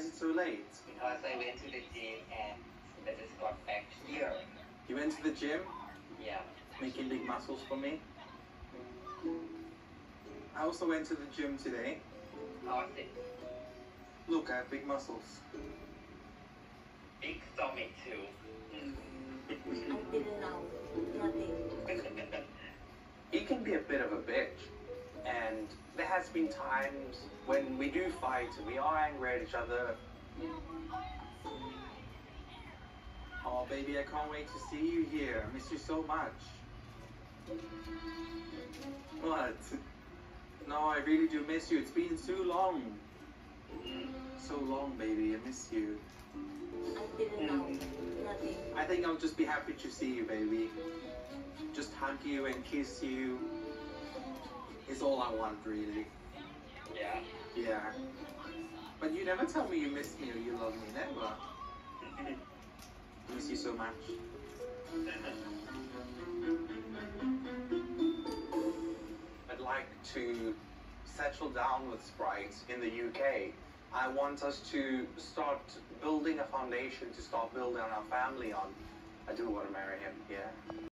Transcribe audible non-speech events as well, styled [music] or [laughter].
is it so late? Because I went to the gym and I just got back here. You went to the gym, Yeah. making big muscles for me. I also went to the gym today. How was it? Look, I have big muscles. Big stomach too. I didn't know. Nothing. [laughs] He can be a bit of a bitch. Has been times when we do fight and we are angry at each other. Oh, baby, I can't wait to see you here. I miss you so much. What? No, I really do miss you. It's been too long. So long, baby. I miss you. I didn't know. Nothing. I think I'll just be happy to see you, baby. Just hug you and kiss you. Is all I want, really. Yeah. Yeah. But you never tell me you miss me or you love me, never. I [laughs] miss you so much. I'd like to settle down with Sprite in the UK. I want us to start building a foundation to start building our family on. I do want to marry him, yeah.